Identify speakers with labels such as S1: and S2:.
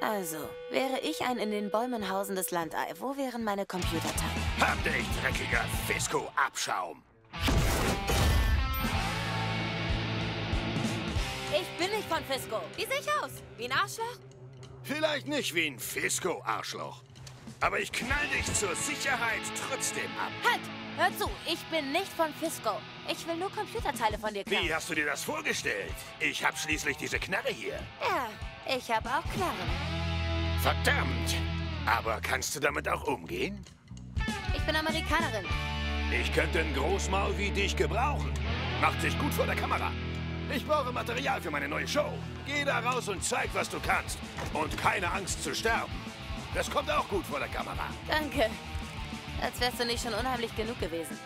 S1: Also, wäre ich ein in den Bäumen hausendes Landei, wo wären meine Computerteile?
S2: Hab dich, dreckiger Fisco-Abschaum!
S1: Ich bin nicht von Fisco. Wie sehe ich aus? Wie ein Arschloch?
S2: Vielleicht nicht wie ein Fisco-Arschloch. Aber ich knall dich zur Sicherheit trotzdem ab.
S1: Halt! Hör zu, ich bin nicht von Fisco. Ich will nur Computerteile von dir klauen.
S2: Wie hast du dir das vorgestellt? Ich hab schließlich diese Knarre hier.
S1: Ja, ich habe auch Knarren.
S2: Verdammt! Aber kannst du damit auch umgehen?
S1: Ich bin Amerikanerin.
S2: Ich könnte ein Großmaul wie dich gebrauchen. Macht sich gut vor der Kamera. Ich brauche Material für meine neue Show. Geh da raus und zeig, was du kannst. Und keine Angst zu sterben. Das kommt auch gut vor der Kamera.
S1: Danke. Als wärst du nicht schon unheimlich genug gewesen.